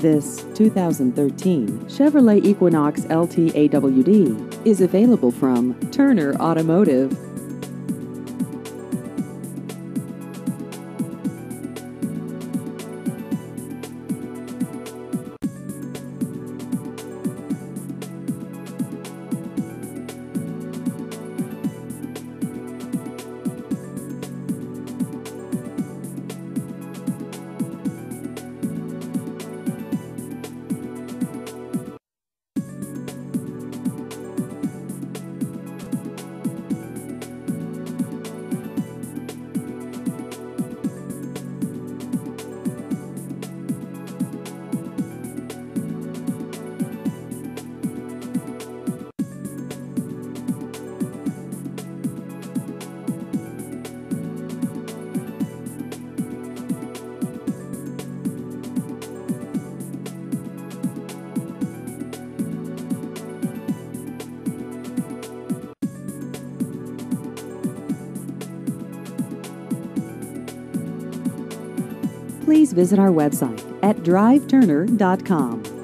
This 2013 Chevrolet Equinox LT AWD is available from Turner Automotive. Please visit our website at driveturner.com.